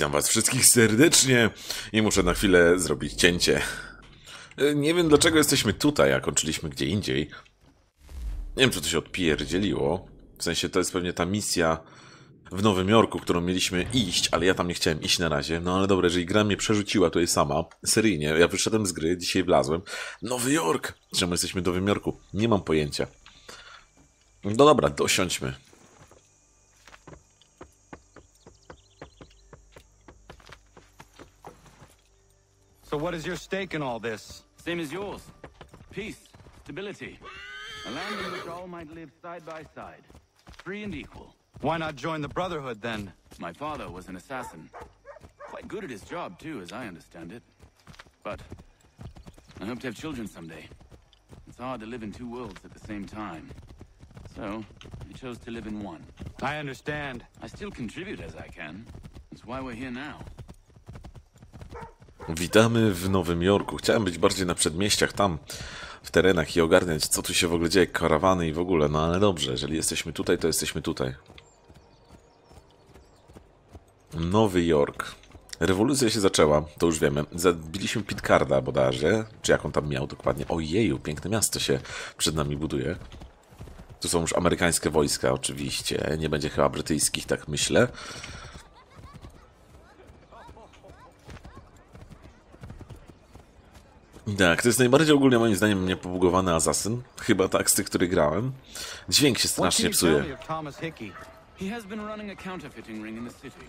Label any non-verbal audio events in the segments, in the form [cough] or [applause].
Witam was wszystkich serdecznie i muszę na chwilę zrobić cięcie. E, Nie wiem dlaczego jesteśmy tutaj, a kończyliśmy gdzie indziej. Nie wiem, czy to się odpierdzieliło. W sensie to jest pewnie ta misja w Nowym Jorku, którą mieliśmy iść, ale ja tam nie chciałem iść na razie. No ale dobra, jeżeli gra mnie przerzuciła tutaj sama, seryjnie, ja wyszedłem z gry, dzisiaj wlazłem. Nowy Jork! Czemu jesteśmy w Nowym Jorku? Nie mam pojęcia. No dobra, dosiądźmy. So what is your stake in all this? Same as yours. Peace, stability. A land in which all might live side by side, free and equal. Why not join the Brotherhood then? My father was an assassin. Quite good at his job, too, as I understand it. But I hope to have children someday. It's hard to live in two worlds at the same time. So, I chose to live in one. I understand. I still contribute as I can. That's why we're here now. Witamy w Nowym Jorku. Chciałem być bardziej na przedmieściach, tam w terenach i ogarniać, co tu się w ogóle dzieje, karawany i w ogóle. No ale dobrze, jeżeli jesteśmy tutaj, to jesteśmy tutaj. Nowy Jork. Rewolucja się zaczęła, to już wiemy. Zabiliśmy Pitcarda bodajże, czy jak on tam miał dokładnie. Ojeju, piękne miasto się przed nami buduje. Tu są już amerykańskie wojska, oczywiście. Nie będzie chyba brytyjskich, tak myślę. Tak, to jest najbardziej ogólnie moim zdaniem niepobugowany Assassin. Chyba tak, z tych, który grałem. Dźwięk się strasznie psuje. of Thomas Hickey? He has been running a counterfeiting ring in the city.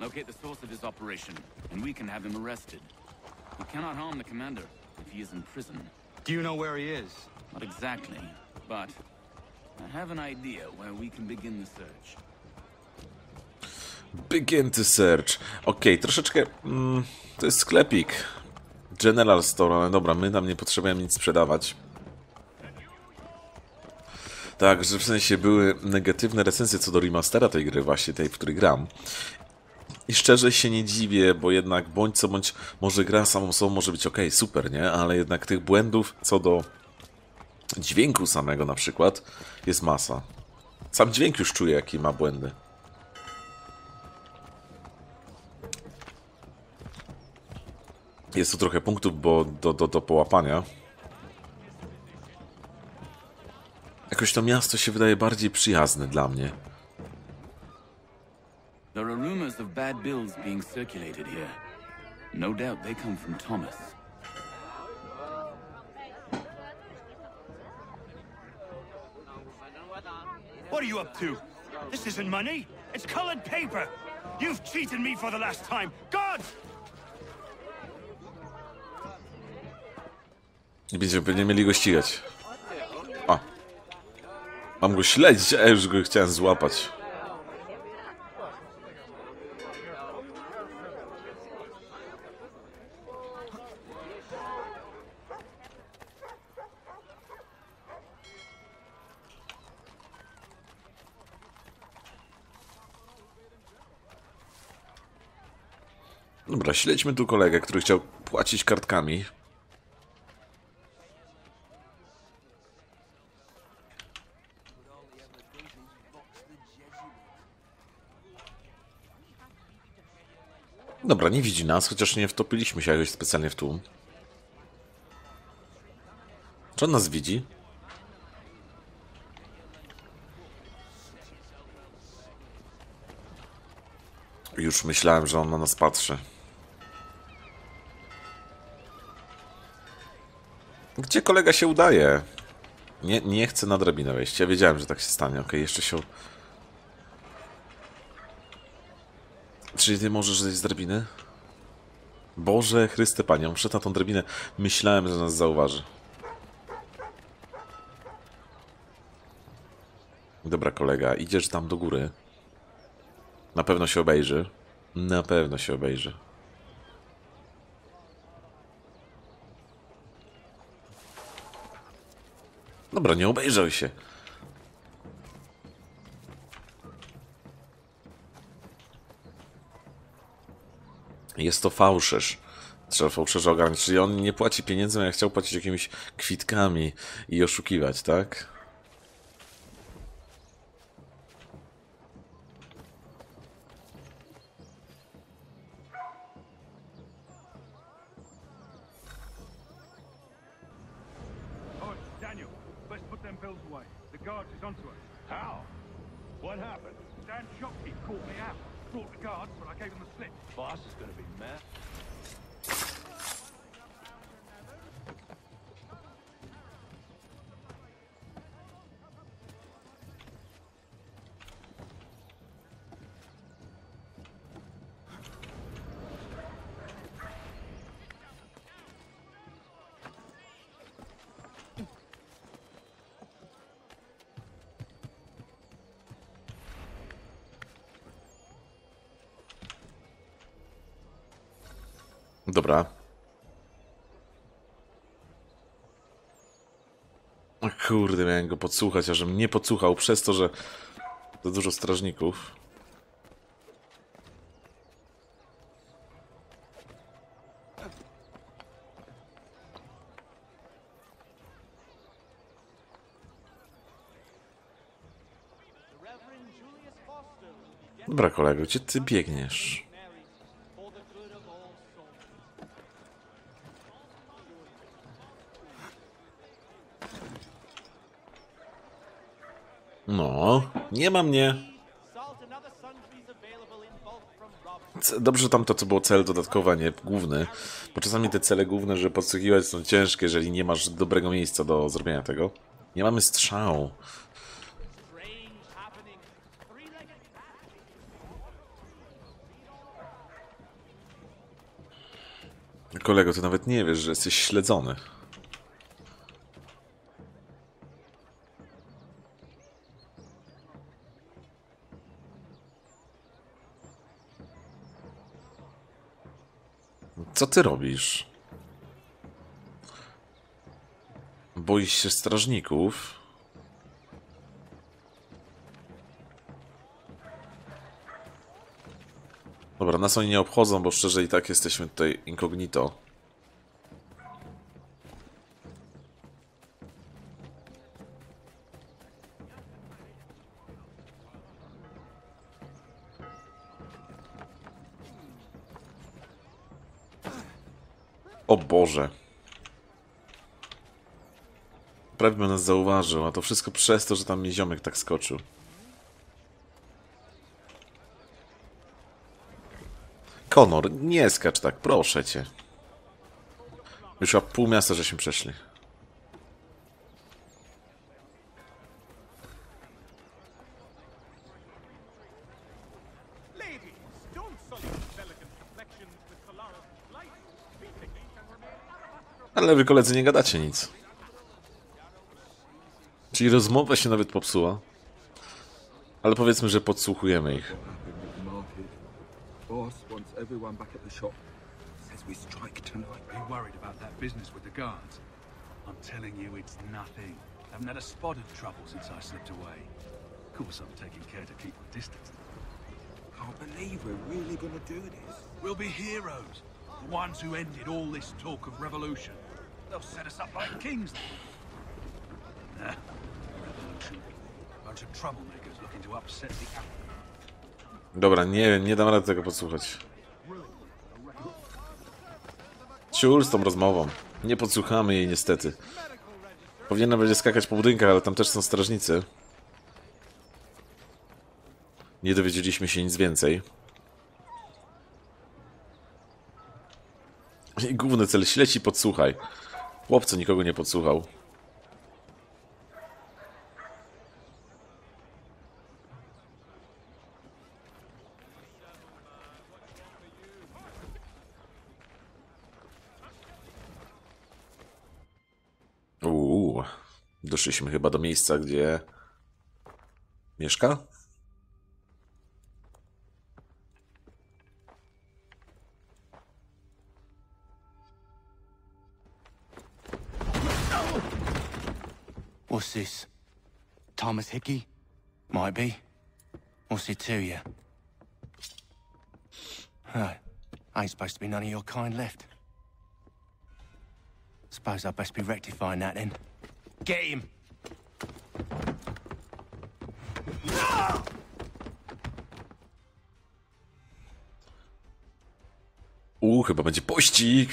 Locate the source of his operation, and we can have him arrested. We cannot harm the commander if he is in prison. Do you know where he is? Not exactly, but I have an idea where we can begin the search. Begin to search. Okej, troszeczkę... Mm, to jest sklepik. General Store, ale dobra, my tam nie potrzebujemy nic sprzedawać. Tak, że w sensie były negatywne recenzje co do remastera tej gry, właśnie tej, w której gram. I szczerze się nie dziwię, bo jednak bądź co bądź, może gra samą sobą może być ok, super, nie? Ale jednak tych błędów co do dźwięku samego na przykład jest masa. Sam dźwięk już czuję, jakie ma błędy. Jest tu trochę punktów bo do, do, do połapania. Jakoś to miasto się wydaje bardziej przyjazne dla mnie. There are rumors of bad bills being circulated here. No doubt they come from Thomas. What are you up to? This isn't money. It's colored paper. You've cheated me for the last time. God! I będziemy mieli go ścigać. A. Mam go śledzić, a już go chciałem złapać. Dobra, śledźmy tu kolegę, który chciał płacić kartkami. Dobra, nie widzi nas, chociaż nie wtopiliśmy się jakoś specjalnie w tłum. Czy on nas widzi? Już myślałem, że on na nas patrzy. Gdzie kolega się udaje? Nie, nie chcę na drabinę wejść. Ja wiedziałem, że tak się stanie. Okej, jeszcze się... Czyli ty możesz zejść z drabiny? Boże, Chryste Panie, on na tą drabinę. Myślałem, że nas zauważy. Dobra, kolega, idziesz tam do góry. Na pewno się obejrzy. Na pewno się obejrzy. Dobra, nie obejrzał się. Jest to fałszerz. Trzeba fałszerza ogarnąć. Czyli on nie płaci pieniędzmi, a chciał płacić jakimiś kwitkami i oszukiwać, tak? Kurde, miałem go podsłuchać, a żebym nie podsłuchał przez to, że za dużo strażników. Dobra kolego, gdzie ty biegniesz? No, nie ma mnie. Dobrze, że tam to, co było cel dodatkowy, a nie główny. Bo czasami te cele główne, że podsłuchiwać są ciężkie, jeżeli nie masz dobrego miejsca do zrobienia tego. Nie mamy strzału. Kolego, ty nawet nie wiesz, że jesteś śledzony. Co ty robisz? Boisz się strażników? Dobra, nas oni nie obchodzą, bo szczerze i tak jesteśmy tutaj incognito. O Boże. Prawie bym nas zauważył, a to wszystko przez to, że tam mi ziomek tak skoczył. Konor, nie skacz tak, proszę cię. Już chyba pół miasta żeśmy przeszli. Wy koledzy nie gadacie nic. Czyli rozmowa się nawet popsuła. Ale powiedzmy, że podsłuchujemy ich. Haven't had a spot of trouble since I slipped away. Of course, I'm taking care to keep my distance. Can't believe we're really gonna do this. We'll be heroes. The ones who ended all this talk of revolution. They'll set us up like kings. Bunch of troublemakers looking to upset the. Dobra, nie nie dam rady tego podsłuchać. Ciul z tą rozmową. Nie podsłuchamy jej niestety. Powinienem będzie skakać po budynkach, ale tam też są strażnicy. Nie dowiedzieliśmy się nic więcej. I główny cel, śledź i podsłuchaj. Chłopco nikogo nie podsłuchał. Uuu, doszliśmy chyba do miejsca, gdzie mieszka? What's this? Thomas Hickey? Might be. What's it to you? Right. Ain't supposed to be none of your kind left. Suppose I'd best be rectifying that then. Get him! Uuu, chyba będzie pościg.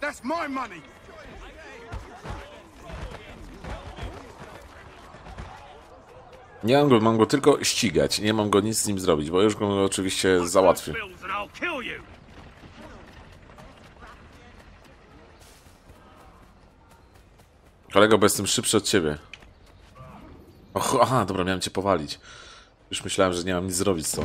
That's my money. Nie mam go, mam go tylko ścigać. Nie mam go nic z nim zrobić, bo już go oczywiście załatwię. Kolego, bo jestem szybszy od ciebie. Och, aha, dobra, miałem cię powalić. Już myślałem, że nie mam nic zrobić z tą.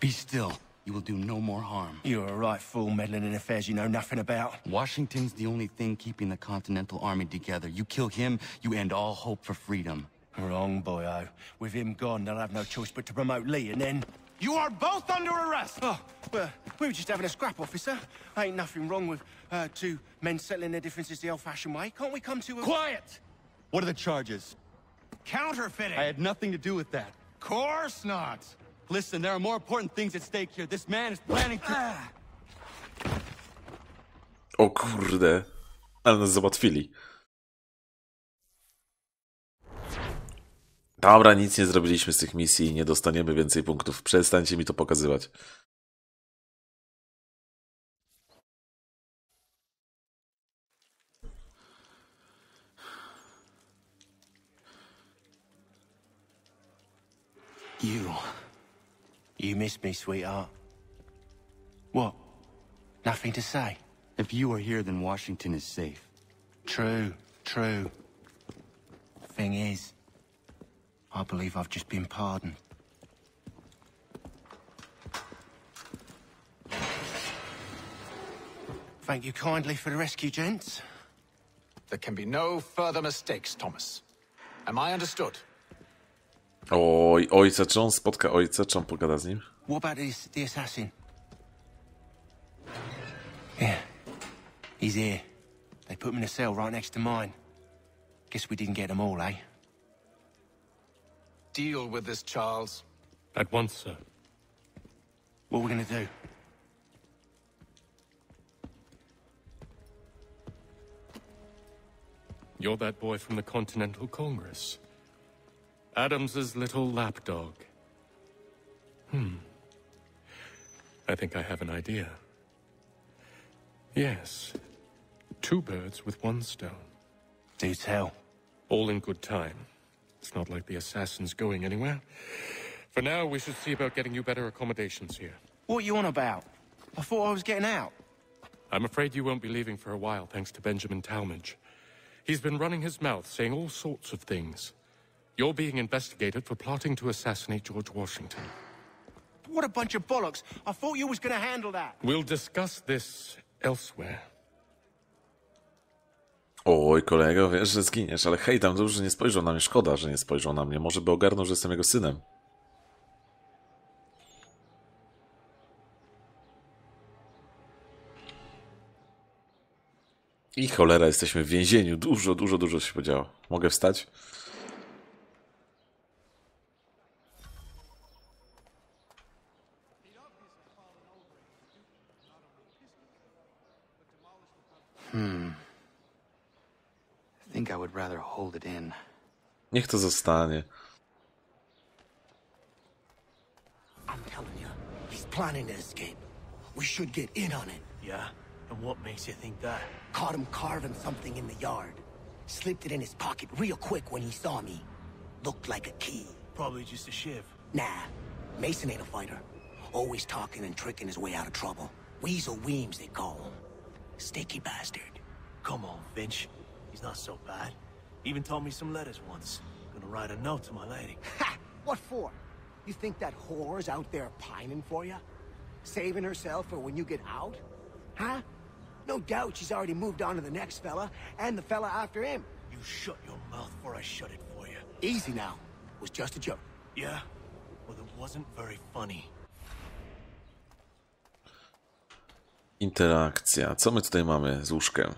Be still. You will do no more harm. You're a right fool meddling in affairs you know nothing about. Washington's the only thing keeping the Continental Army together. You kill him, you end all hope for freedom. Wrong, boyo. With him gone, they'll have no choice but to promote Lee, and then... You are both under arrest! Oh, well, we were just having a scrap, officer. Ain't nothing wrong with uh, two men settling their differences the old-fashioned way. Can't we come to a... Quiet! What are the charges? Counterfeiting! I had nothing to do with that. course not! Listen, there are more important things at stake here. This man is planning to... O kurde. Ale nas załatwili. Dobra, nic nie zrobiliśmy z tych misji nie dostaniemy więcej punktów. Przestańcie mi to pokazywać. You miss me, sweetheart. What? Nothing to say? If you are here, then Washington is safe. True, true. Thing is, I believe I've just been pardoned. Thank you kindly for the rescue, gents. There can be no further mistakes, Thomas. Am I understood? Oj, ojca, czy on spotka ojca, czy on pogada z nim? What about this, the assassin? Yeah, he's here. They put him in a cell right next to mine. Guess we didn't get them all, eh? Deal with this, Charles. At once, sir. What are we gonna do? You're that boy from the Continental Congress. Adams's little lapdog. Hmm. I think I have an idea. Yes. Two birds with one stone. Do tell. All in good time. It's not like the assassin's going anywhere. For now, we should see about getting you better accommodations here. What are you on about? I thought I was getting out. I'm afraid you won't be leaving for a while, thanks to Benjamin Tallmadge. He's been running his mouth, saying all sorts of things. You're being investigated for plotting to assassinate George Washington. What a bunch of bollocks. I thought you was gonna handle that. We'll discuss this elsewhere. Oj, kolego, wiesz, że zginiesz, ale hej, tam dobrze, że nie spojrzał na mnie. Szkoda, że nie spojrzał na mnie. Może by ogarnął, że jestem jego synem. I cholera, jesteśmy w więzieniu. Dużo, dużo, dużo się podziało. Mogę wstać? Hmm. I think I would rather hold it in. Niech to zostanie. I'm telling you, he's planning to escape. We should get in on it. Yeah? And what makes you think that? Caught him carving something in the yard. Slipped it in his pocket real quick when he saw me. Looked like a key. Probably just a shiv. Nah, Mason ain't a fighter. Always talking and tricking his way out of trouble. Weasel Weems, they call him. Sticky bastard. Come on, Finch. He's not so bad. Even told me some letters once. Gonna write a note to my lady. [laughs] Ha! What for? You think that whore's out there pining for you? Saving herself for when you get out? Huh? No doubt she's already moved on to the next fella, and the fella after him. You shut your mouth before I shut it for you. Easy now. Was just a joke. Yeah? Well, it wasn't very funny. Interakcja. Co my tutaj mamy z łóżkiem?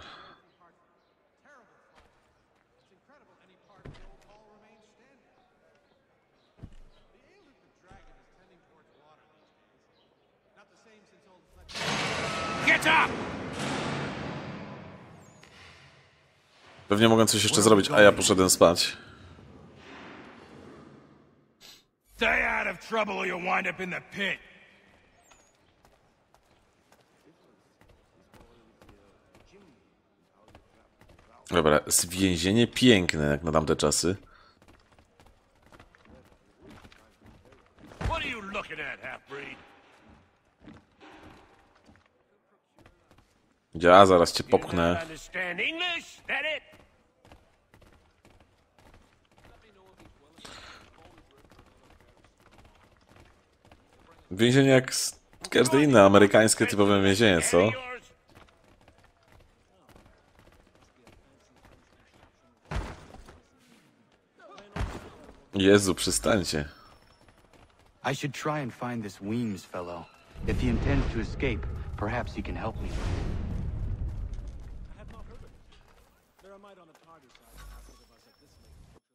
Pewnie mogę coś jeszcze zrobić, a ja poszedłem spać. Stay out of trouble or you'll wind up in the pit. Dobra, zwięzienie piękne, jak na tamte czasy. Ja zaraz cię popchnę. Więzienie jak każde inne amerykańskie typowe więzienie, co? Jezu, przestańcie. I should try and find this Weems fellow. If he intends to escape, perhaps he can help me.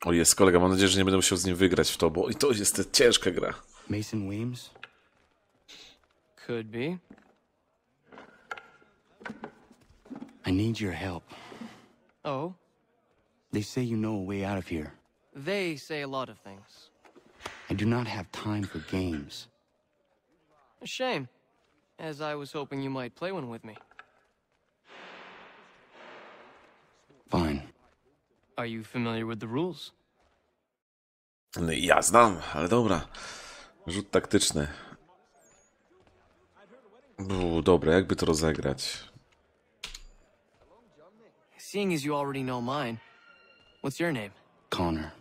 O jest kolega, mam nadzieję, że nie będę musiał z nim wygrać w to, bo i to jest ciężka gra. Mason Weems? Could be. I need your help. Oh? They say you know a way out of here. They say a lot of things. I do not have time for games. A shame, as I was hoping you might play one with me. Fine. Are you familiar with the rules? No i ja znam, ale dobra. Rzut taktyczny. Bu, dobra, jakby to rozegrać? Seeing as you already know mine, what's your name? Connor.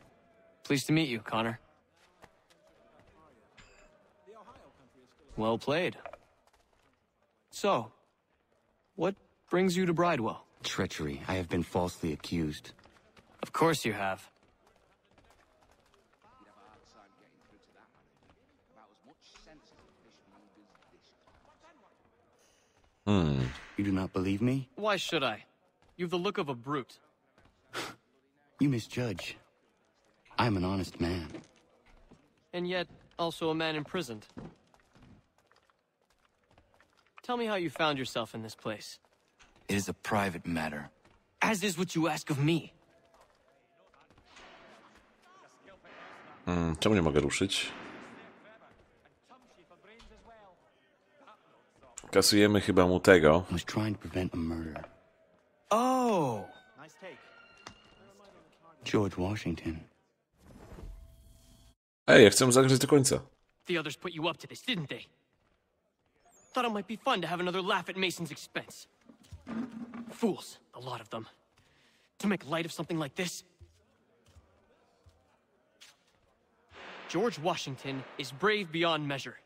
Pleased to meet you, Connor. Well played. So, what brings you to Bridewell? Treachery. I have been falsely accused. Of course you have. Hmm. You do not believe me? Why should I? You've the look of a brute. You misjudge. I am an honest man. And yet, also a man imprisoned. Tell me how you found yourself in this place. It is a private matter. As is what you ask of me. Hmm, czemu nie mogę ruszyć? Kasujemy chyba mu tego. I was trying to prevent a murder. Oh! George Washington. Ej, ja chcę zagrać do końca. The others put you up to this, didn't they? Thought it might be fun to have another laugh at Mason's expense. Fools, a lot of them. To make light of something like this. George Washington is brave beyond measure,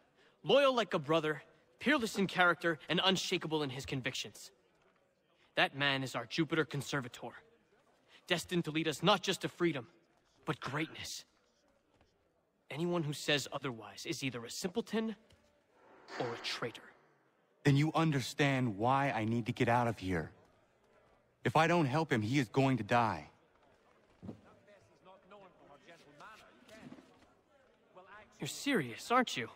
loyal like a brother, peerless in character, and unshakable in his convictions. That man is our Jupiter Conservator, destined to lead us not just to freedom, but greatness. Anyone who says otherwise is either a simpleton or a traitor. Then you understand why I need to get out of here. If I don't help him, he is going to die. You're serious, aren't you?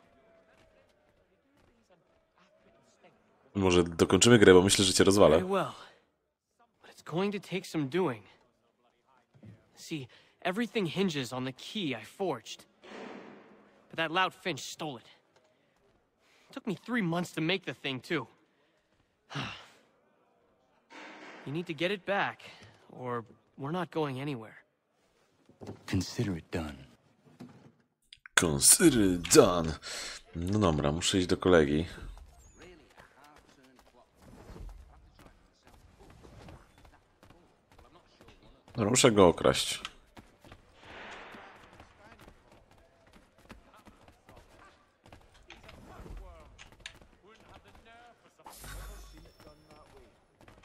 Może dokończymy grę, bo myślę, że cię rozwalę. Very well. But it's going to take some doing. See, everything hinges on the key I forged. But that loud Finch stole it. Took me three months to make the thing, too. [sighs] you need to get it back, or we're not going anywhere. Consider it done. Consider done. No dobra, muszę iść do kolegi. Dobra, muszę go okraść.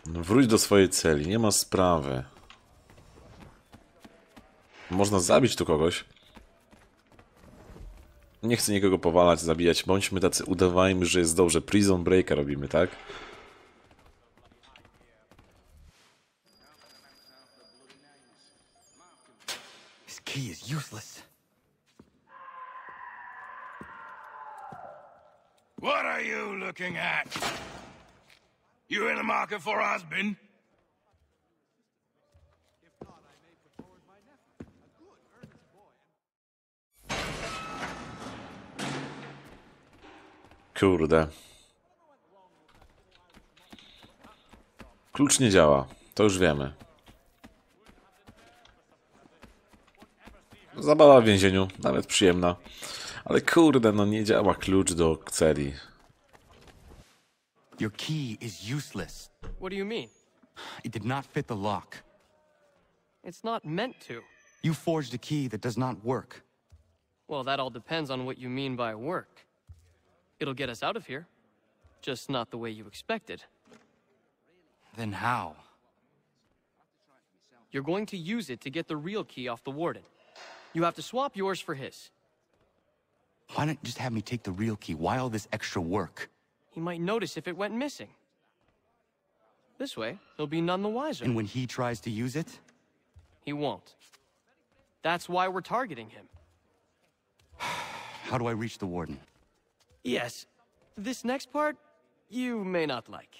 Wróć do swojej celi, nie ma sprawy. Można zabić tu kogoś. Nie chcę nikogo powalać, zabijać. Bądźmy tacy, udawajmy, że jest dobrze. Prison Breaka robimy, tak? Key is useless. What are you looking at? You in the market for husband? Kurde. Klucz nie działa. To już wiemy. Zabawa w więzieniu, nawet przyjemna. Ale kurde, no nie działa klucz do celi. Your key is useless. What do you mean? It did not fit the lock. It's not meant to. You forged a key that does not work. Well, that all depends on what you mean by work. It'll get us out of here. Just not the way you expected. Then how? You're going to use it to get the real key off the Warden. You have to swap yours for his. Why not just have me take the real key? Why all this extra work? He might notice if it went missing. This way, he'll be none the wiser. And when he tries to use it? He won't. That's why we're targeting him. How do I reach the Warden? Yes. This next part, you may not like.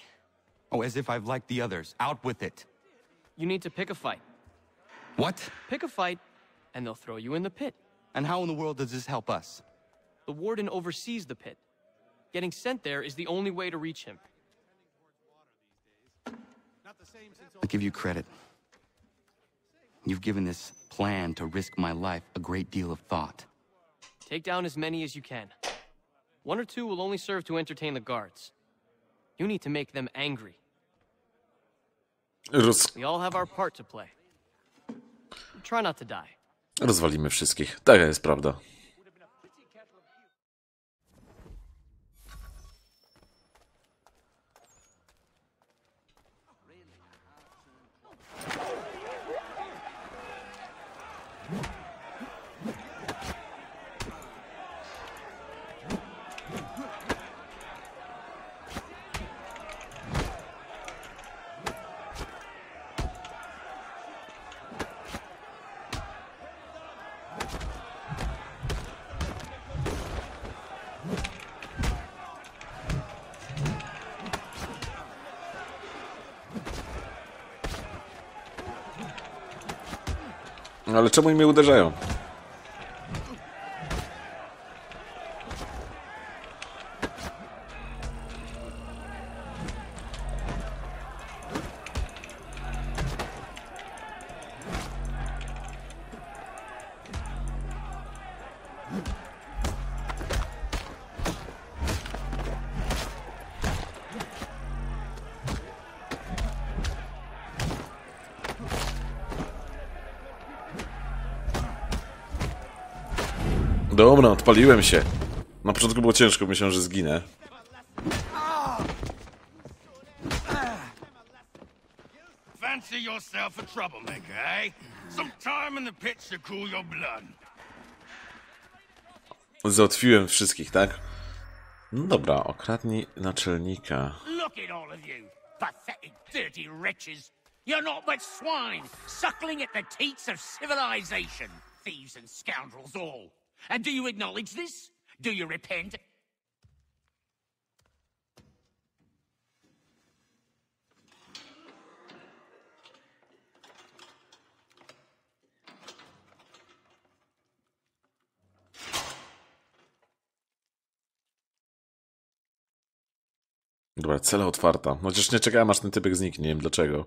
Oh, as if I've liked the others. Out with it. You need to pick a fight. What? Pick a fight, and they'll throw you in the pit. And how in the world does this help us? The Warden oversees the pit. Getting sent there is the only way to reach him. I'll give you credit. You've given this plan to risk my life a great deal of thought. Take down as many as you can. One or two will only serve to entertain the guards. You need to make them angry. Roz... We all have our part to play. Try not to die. Rozwalimy wszystkich. Taka jest prawda. Ale czemu mnie uderzają? Dobra, odpaliłem się. Na początku było ciężko, myślałem, że zginę. Fancy yourself a troublemaker, eh? Some time in the pits to cool your blood. Załatwiłem wszystkich, tak? No dobra, okradnij naczelnika. Look at all of you, pathetic, dirty wretches. You're not but swine, suckling at the teats of civilization. Thieves and scoundrels all. And do you acknowledge this? Do you repent? Dobra, cela otwarta. Chociaż nie czekałem aż ten typek zniknie, nie wiem dlaczego.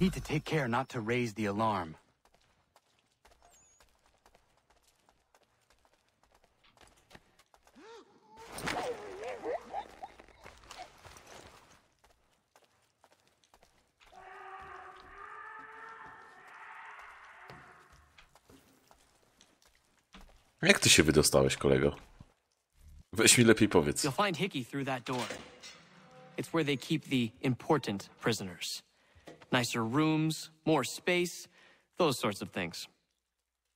Need to take care not to raise the alarm. Jak ty się wydostałeś, kolego? Weź mi lepiej powiedz. You'll find Hickey through that door. It's where they keep the important prisoners. Nicer rooms, more space, those sorts of things.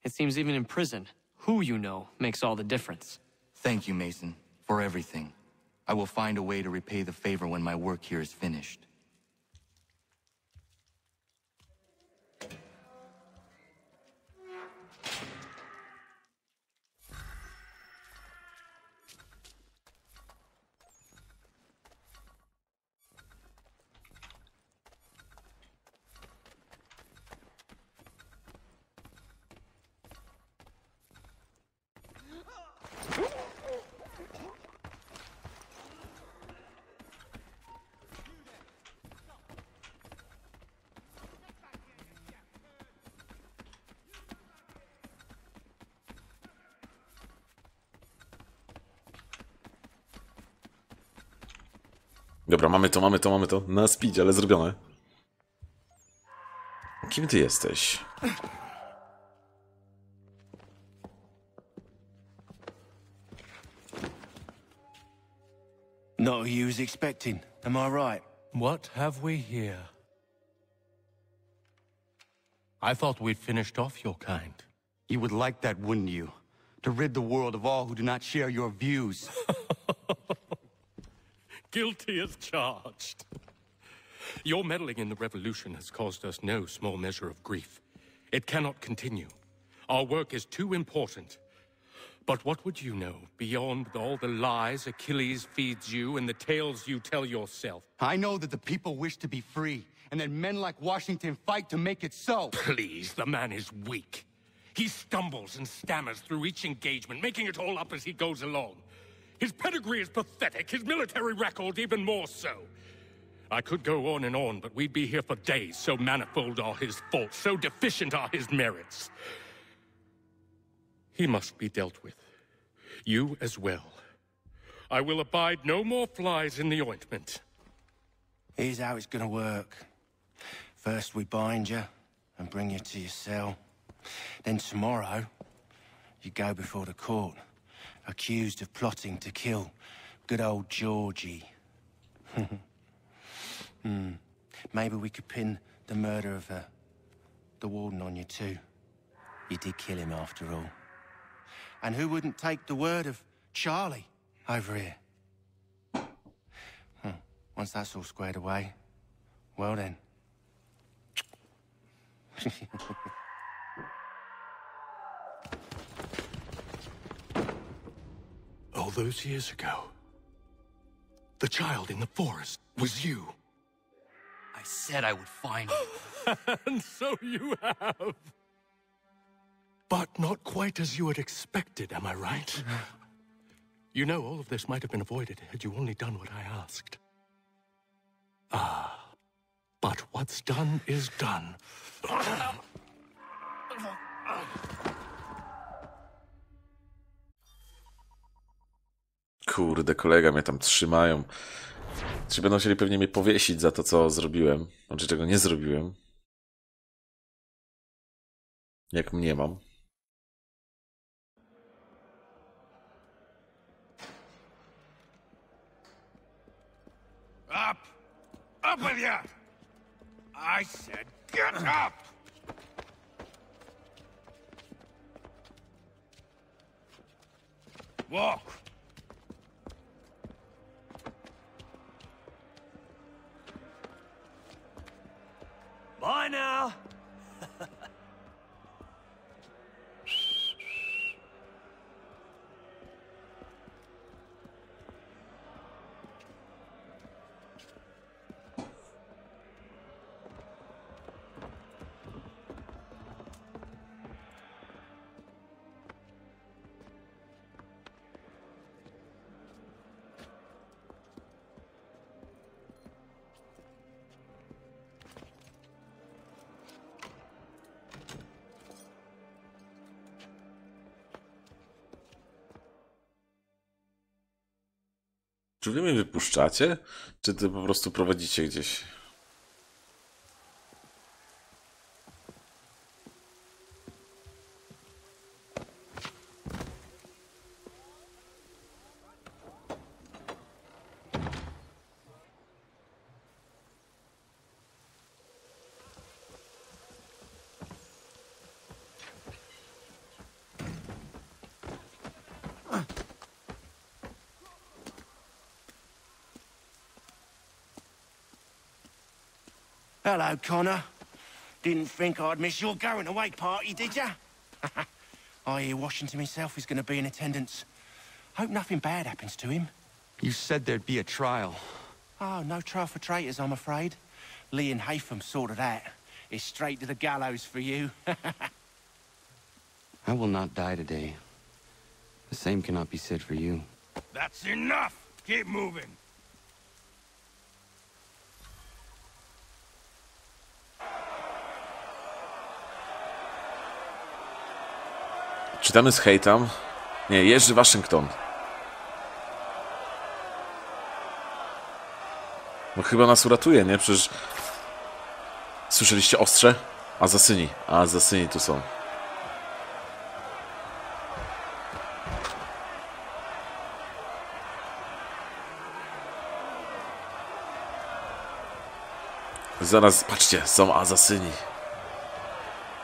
It seems even in prison, who you know makes all the difference. Thank you, Mason, for everything. I will find a way to repay the favor when my work here is finished. Dobra, mamy to, mamy to, mamy to. Na speed, ale zrobione. Kim ty jesteś? Not who you was expecting, am I right? What have we here? I thought we'd finished off your kind. You would like that, wouldn't you? To rid the world of all who do not share your views. [laughs] Guilty as charged. Your meddling in the revolution has caused us no small measure of grief. It cannot continue. Our work is too important. But what would you know beyond all the lies Achilles feeds you and the tales you tell yourself? I know that the people wish to be free, and that men like Washington fight to make it so. Please, the man is weak. He stumbles and stammers through each engagement, making it all up as he goes along. His pedigree is pathetic, his military record even more so. I could go on and on, but we'd be here for days, so manifold are his faults, so deficient are his merits. He must be dealt with. You as well. I will abide no more flies in the ointment. Here's how it's gonna work. First we bind you and bring you to your cell. Then tomorrow, you go before the court, accused of plotting to kill good old Georgie. [laughs] hmm. Maybe we could pin the murder of uh, the warden on you too. You did kill him after all. And who wouldn't take the word of Charlie over here? Hmm. Once that's all squared away, well then. [laughs] All those years ago, the child in the forest was you. I said I would find you. [laughs] and so you have. But not quite as you had expected, am I right? [laughs] You know, all of this might have been avoided had you only done what I asked. Ah, but what's done is done. [laughs] Kurde, kolega mnie tam trzymają. Czy będą chcieli pewnie mnie powiesić za to, co zrobiłem? Znaczy, czego nie zrobiłem? Jak mnie mam. Up! Up with you! I said get up! Walk! Bye now. [laughs] Czy wy mnie wypuszczacie? Czy ty po prostu prowadzicie gdzieś? Hello, Connor. Didn't think I'd miss your going away party, did ya? [laughs] I hear Washington himself is going to be in attendance. Hope nothing bad happens to him. You said there'd be a trial. Oh, no trial for traitors, I'm afraid. Lee and Haytham sorted that. It's straight to the gallows for you. [laughs] I will not die today. The same cannot be said for you. That's enough! Keep moving! Czytamy z hejtam. Nie, Jerzy Waszyngton. No chyba nas uratuje, nie? Przecież... Słyszeliście ostrze? Azasyni. Azasyni tu są. Zaraz, patrzcie, są azasyni.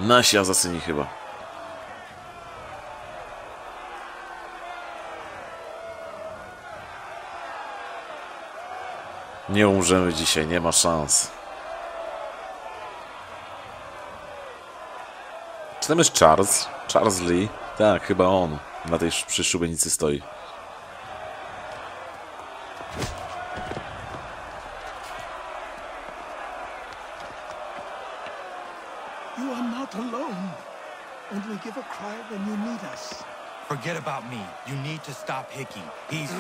Nasi azasyni chyba. Nie umrzemy dzisiaj, nie ma szans. Czy tam jest Charles? Charles Lee? Tak, chyba on. Na tej przy szubienicy stoi. You are not alone. Only give a cry when you need us. Forget about me. You need to stop Hickey. He's...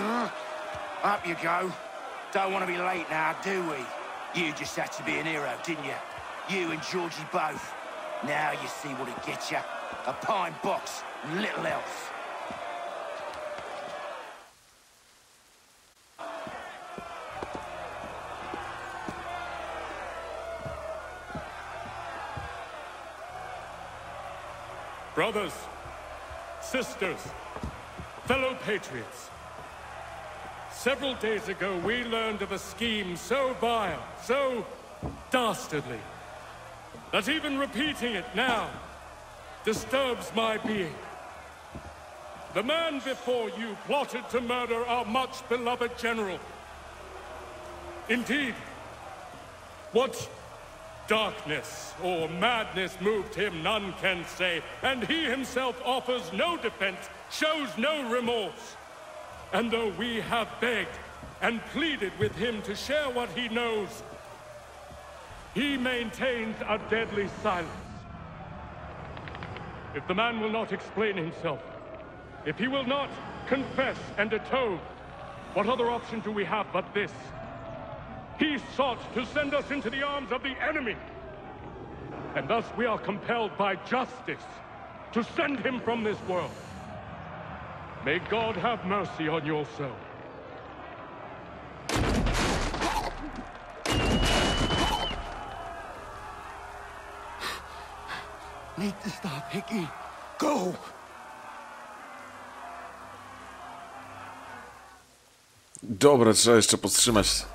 Up you go. Don't want to be late now, do we? You just had to be an hero, didn't you? You and Georgie both. Now you see what it gets you. A pine box, little else. Brothers, sisters, fellow patriots. Several days ago, we learned of a scheme so vile, so dastardly, that even repeating it now disturbs my being. The man before you plotted to murder our much beloved general. Indeed, what darkness or madness moved him, none can say, and he himself offers no defense, shows no remorse. And though we have begged and pleaded with him to share what he knows, he maintains a deadly silence. If the man will not explain himself, if he will not confess and atone, what other option do we have but this? He sought to send us into the arms of the enemy. And thus we are compelled by justice to send him from this world. May God have mercy on your soul. Need to stop Hickey. Go! Dobra, trzeba jeszcze podtrzymać.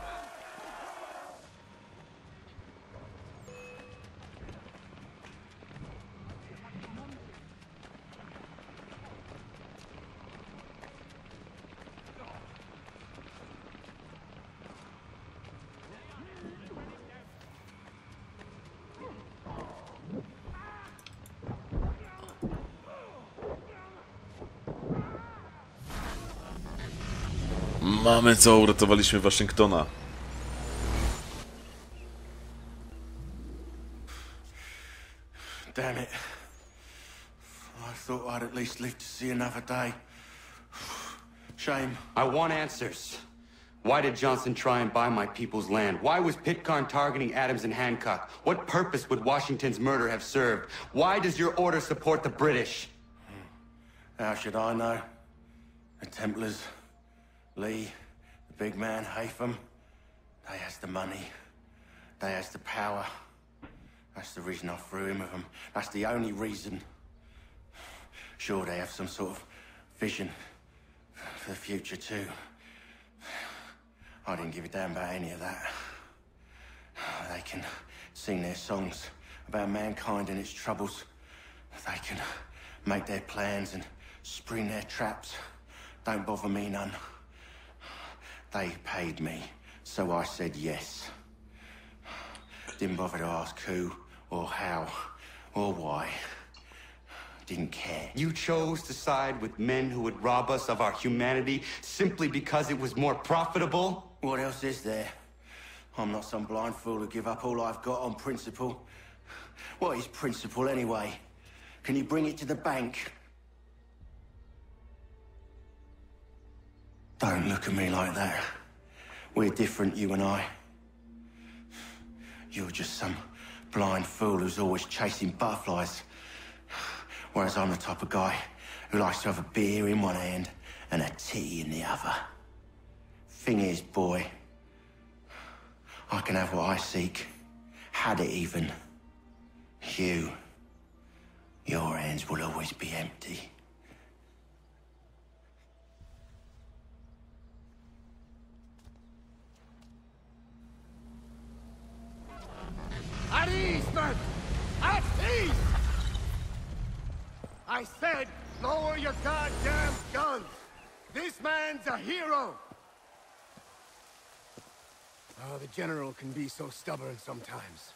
Mamy co, uratowaliśmy Waszyngtona. Damn it. I thought I'd at least live to see another day. Shame. I want answers. Why did Johnson try and buy my people's land? Why was Pitcairn targeting Adams and Hancock? What purpose would Washington's murder have served? Why does your order support the British? Hmm. How should I know? The Templars, Lee, the big man, Haytham, they has the money. They has the power. That's the reason I threw in with them. That's the only reason. Sure, they have some sort of vision for the future, too. I didn't give a damn about any of that. They can sing their songs about mankind and its troubles. They can make their plans and spring their traps. Don't bother me none. They paid me, so I said yes. Didn't bother to ask who, or how, or why. Didn't care. You chose to side with men who would rob us of our humanity simply because it was more profitable? What else is there? I'm not some blind fool to give up all I've got on principle. What is principle anyway? Can you bring it to the bank? Don't look at me like that. We're different, you and I. You're just some blind fool who's always chasing butterflies. Whereas I'm the type of guy who likes to have a beer in one hand and a tea in the other. Thing is, boy, I can have what I seek. Had it even. You. Your hands will always be empty. At ease, men! At ease! I said, lower your goddamn guns! This man's a hero! Oh, the General can be so stubborn sometimes.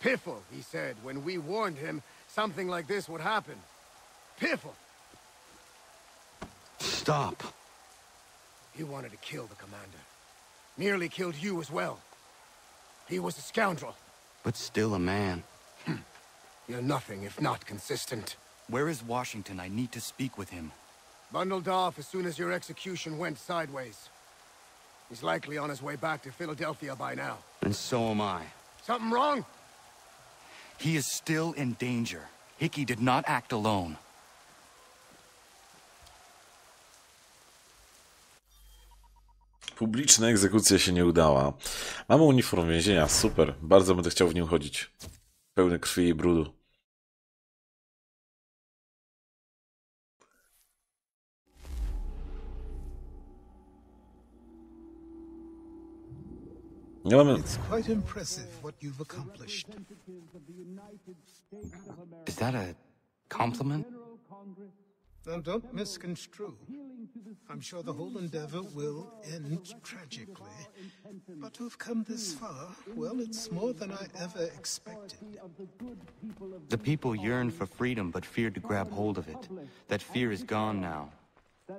Piffle, he said, when we warned him something like this would happen. Piffle! Stop. He wanted to kill the commander. Nearly killed you as well. He was a scoundrel. But still a man. Hmm. You're nothing if not consistent. Where is Washington? I need to speak with him. Bundled off as soon as your execution went sideways. He's likely on his way back to Philadelphia by now. And so am I. Something wrong? He is still in danger. Hickey did not act alone. Publiczna egzekucja się nie udała. Mamy uniform więzienia, super. Bardzo będę chciał w nim chodzić. Pełny krwi i brudu. Nie mamy... It's quite impressive what you've accomplished. Is that a compliment? Now, don't misconstrue. I'm sure the whole endeavor will end tragically. But to have come this far, well, it's more than I ever expected. The people yearned for freedom but feared to grab hold of it. That fear is gone now.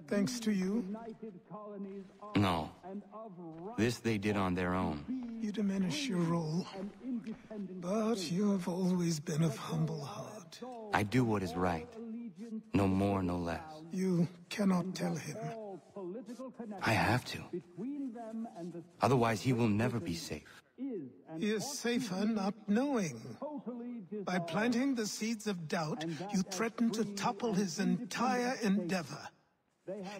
Thanks to you, No. This they did on their own. you diminish your role. But you have always been of humble heart. I do what is right. No more, no less. You cannot tell him. I have to. Otherwise, he will never be safe. He is safer not knowing. By planting the seeds of doubt, you threaten to topple his entire endeavor.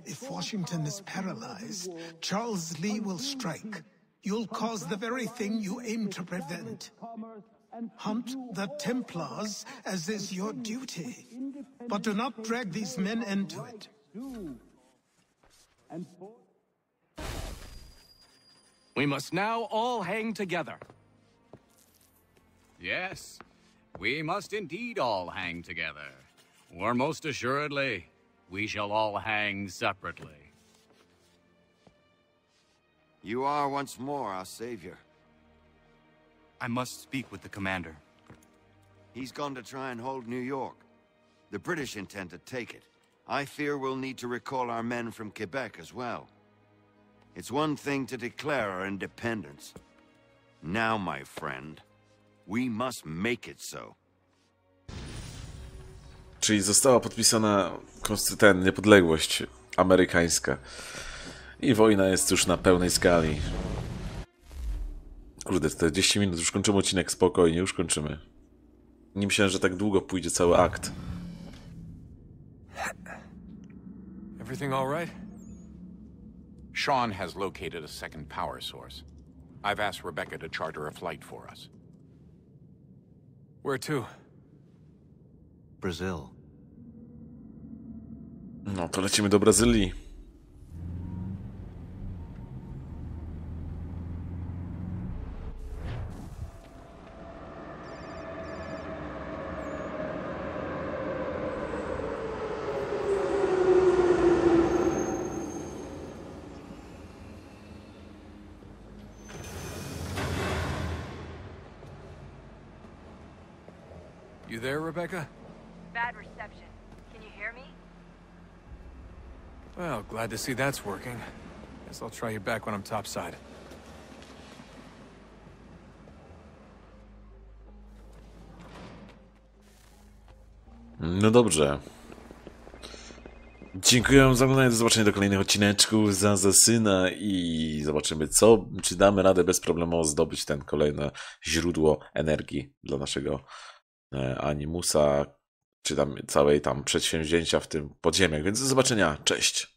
If Washington is paralyzed, Charles Lee will strike. You'll cause the very thing you aim to prevent. Hunt the Templars, as is your duty. But do not drag these men into it. We must now all hang together. Yes, we must indeed all hang together. Or most assuredly, we shall all hang separately. You are once more our savior. I must speak with the commander. He's gone to try and hold New York. The British intend to take it. I fear we'll need to recall our men from Quebec as well. It's one thing to declare our independence. Now, my friend, we must make it so. Czyli została podpisana konst- ten, niepodległość amerykańska. I wojna jest już na pełnej skali. Kurde, 40 minut, już kończymy odcinek spokojnie, już kończymy. Nie myślałem, że tak długo pójdzie cały akt. Everything all right? Sean has located a second power source. I've asked Rebecca to charter a flight for us. Where to? Brazil. No to lecimy do Brazylii. You there, Rebecca? Bad reception. Can you hear me? Well, glad to see that's working. Guess I'll try you back when I'm topside. No dobrze. Dziękuję za oglądanie, do zobaczenia do kolejnych odcineczków za Zasyna i zobaczymy co, czy damy radę bezproblemowo zdobyć ten kolejne źródło energii dla naszego e, Animusa, czy tam całej tam przedsięwzięcia w tym podziemiach, więc do zobaczenia, cześć!